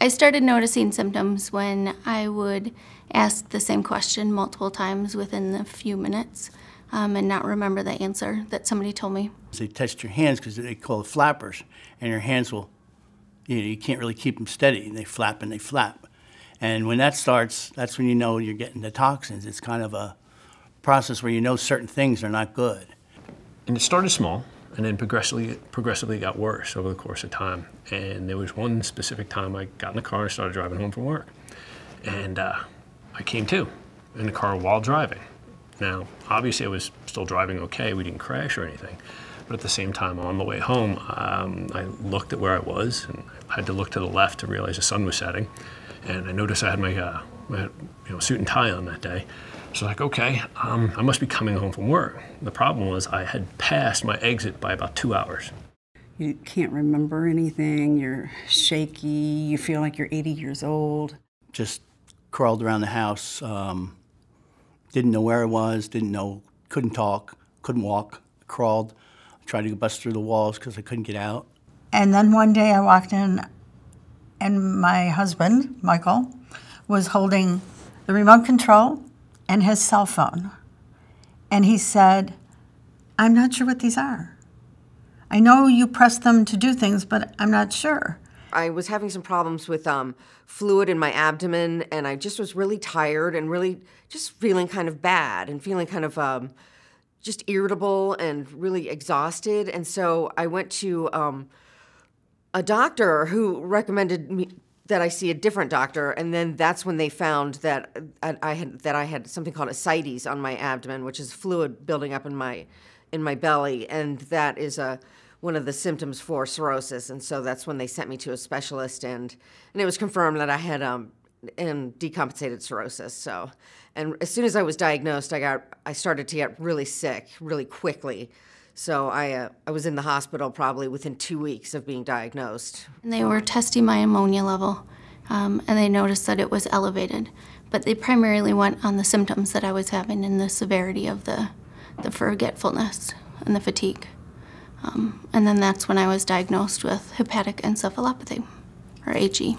I started noticing symptoms when I would ask the same question multiple times within a few minutes um, and not remember the answer that somebody told me. They test your hands because they call it flappers, and your hands will, you know, you can't really keep them steady. They flap and they flap. And when that starts, that's when you know you're getting the toxins. It's kind of a process where you know certain things are not good. And it started small, and then progressively, progressively got worse over the course of time. And there was one specific time I got in the car and started driving home from work. And uh, I came to in the car while driving. Now, obviously, I was still driving okay. We didn't crash or anything. But at the same time, on the way home, um, I looked at where I was, and I had to look to the left to realize the sun was setting. And I noticed I had my, uh, my you know, suit and tie on that day. So like, okay, um, I must be coming home from work. The problem was I had passed my exit by about two hours. You can't remember anything, you're shaky, you feel like you're 80 years old. Just crawled around the house, um, didn't know where I was, didn't know, couldn't talk, couldn't walk, crawled, tried to bust through the walls because I couldn't get out. And then one day I walked in, and my husband, Michael, was holding the remote control and his cell phone. And he said, I'm not sure what these are. I know you press them to do things, but I'm not sure. I was having some problems with um, fluid in my abdomen, and I just was really tired and really just feeling kind of bad and feeling kind of um, just irritable and really exhausted. And so I went to um, a doctor who recommended me that I see a different doctor, and then that's when they found that I had that I had something called ascites on my abdomen, which is fluid building up in my in my belly, and that is a one of the symptoms for cirrhosis. And so that's when they sent me to a specialist, and and it was confirmed that I had um in decompensated cirrhosis. So, and as soon as I was diagnosed, I got I started to get really sick really quickly. So I, uh, I was in the hospital probably within two weeks of being diagnosed. And they were testing my ammonia level, um, and they noticed that it was elevated. But they primarily went on the symptoms that I was having and the severity of the, the forgetfulness and the fatigue. Um, and then that's when I was diagnosed with hepatic encephalopathy, or HE.